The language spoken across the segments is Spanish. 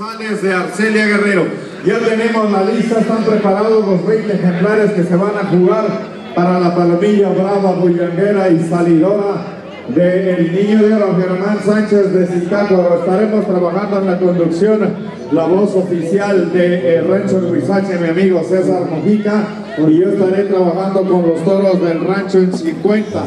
fans de Arcelia Guerrero. Ya tenemos la lista, están preparados los 20 ejemplares que se van a jugar para la palomilla brava, bullanguera y salidora del niño de oro Germán Sánchez de Zitácuaro. Estaremos trabajando en la conducción, la voz oficial de eh, Rancho Huizache, mi amigo César Mojica, y yo estaré trabajando con los toros del rancho en 50.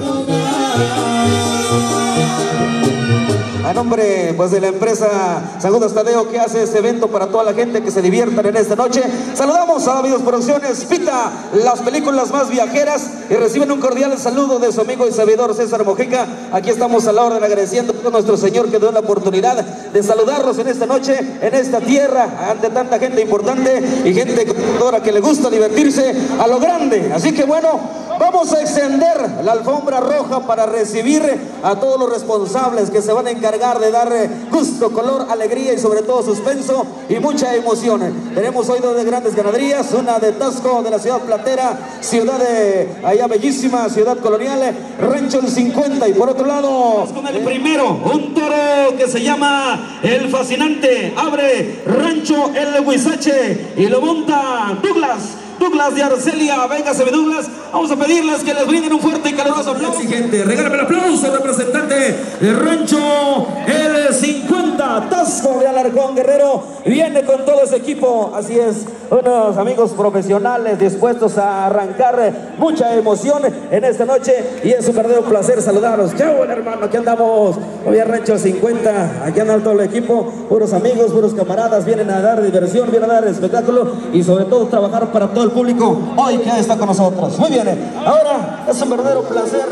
Nombre pues, de la empresa Saludos Tadeo que hace este evento para toda la gente que se diviertan en esta noche. Saludamos a Davidos Producciones, Pita, las películas más viajeras y reciben un cordial saludo de su amigo y sabidor César Mojica. Aquí estamos a la orden agradeciendo a nuestro Señor que dio la oportunidad de saludarlos en esta noche, en esta tierra, ante tanta gente importante y gente que le gusta divertirse a lo grande. Así que bueno, vamos a extender la alfombra roja para recibir a todos los responsables que se van a encargar de dar gusto, color, alegría y sobre todo suspenso y mucha emoción. Tenemos hoy dos de grandes ganaderías, una de Tasco de la ciudad platera, ciudad de allá bellísima, ciudad colonial, Rancho el 50 y por otro lado... Con el primero, un toro que se llama El Fascinante, abre Rancho el Huizache y lo monta Douglas Douglas de Arcelia. Véngase, Douglas. Vamos a pedirles que les brinden un fuerte y caluroso aplauso. Exigente. Regálame el aplauso, representante de Rancho el 50. Tasco de Alarcón Guerrero. Viene con todo ese equipo. Así es. Unos amigos profesionales dispuestos a arrancar mucha emoción en esta noche. Y es un verdadero placer saludarlos. Bueno, hermano. Aquí andamos. Hoy Rancho 50. Aquí anda todo el equipo. Puros amigos, puros camaradas. Vienen a dar diversión, vienen a dar espectáculo. Y sobre todo trabajar para todo el público hoy que está con nosotros. Muy bien, ahora es un verdadero placer.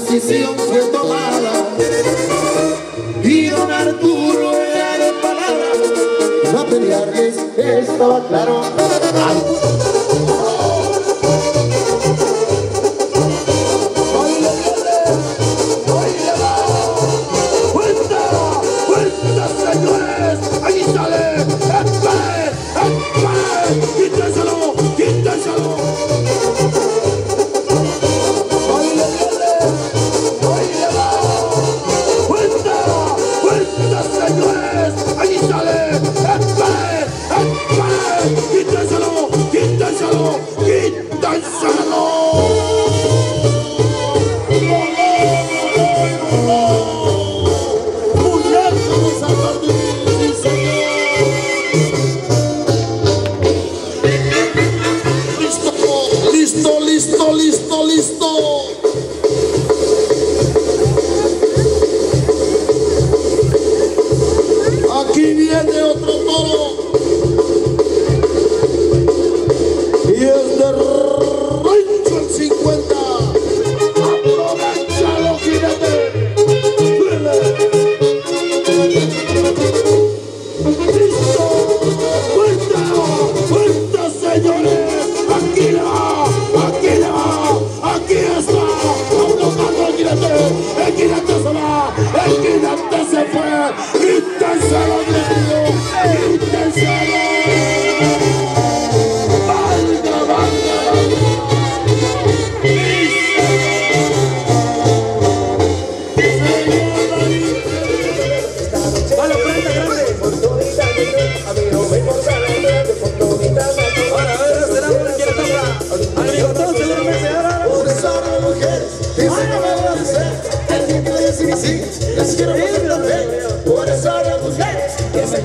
Decisión fue tomada y don Arturo era de palabra. No pelearles estaba claro. くれている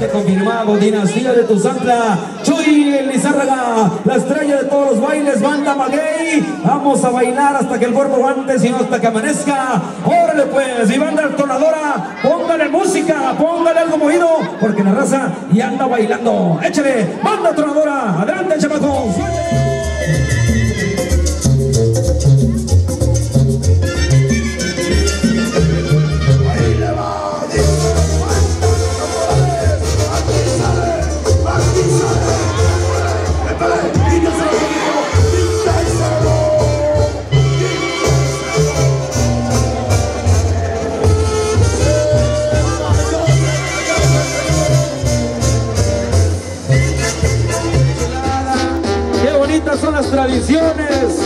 confirmado, dinastía de tu santa, Chuy Lizárraga, la estrella de todos los bailes, banda Maguey, vamos a bailar hasta que el cuerpo aguante, sino hasta que amanezca, órale pues, y banda tonadora, póngale música, póngale algo movido, porque la raza ya anda bailando, échale, banda tonadora, adelante chamaco, tradiciones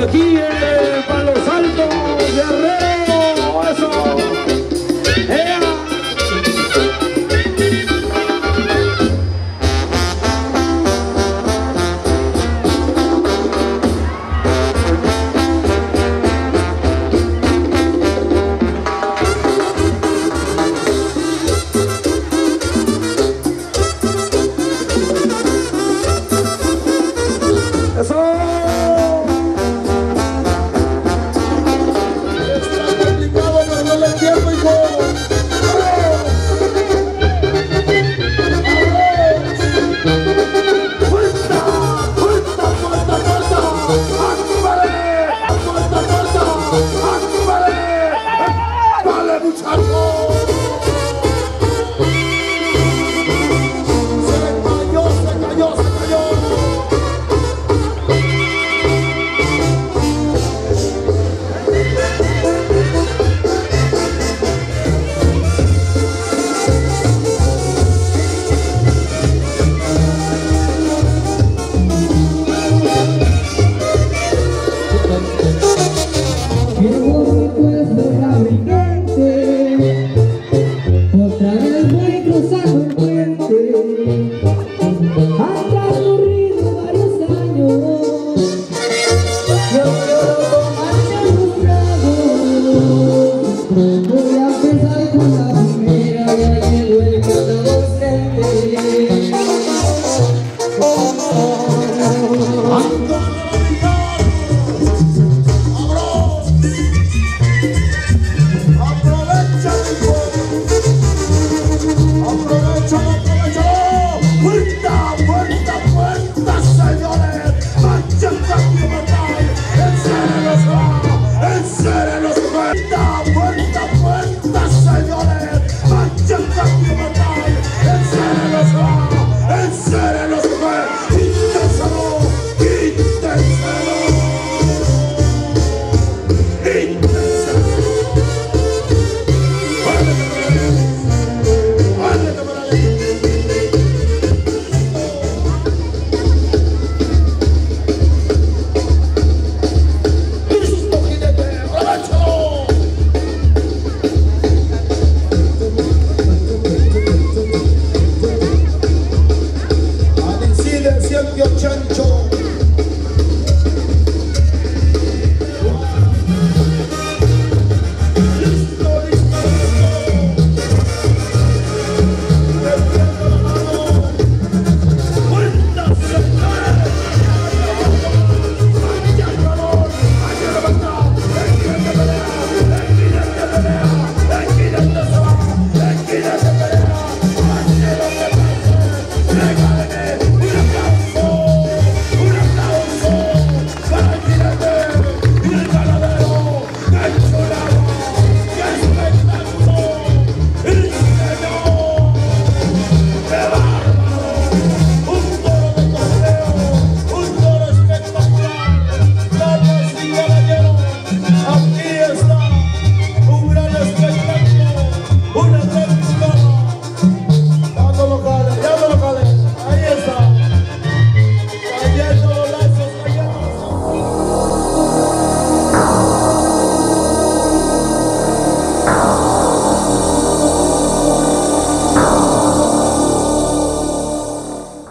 aquí en Palos Altos, Guerrero.